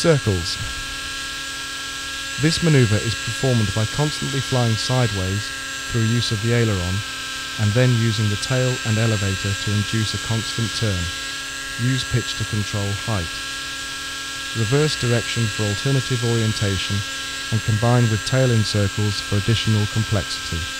Circles. This manoeuvre is performed by constantly flying sideways through use of the aileron and then using the tail and elevator to induce a constant turn. Use pitch to control height. Reverse direction for alternative orientation and combine with tail in circles for additional complexity.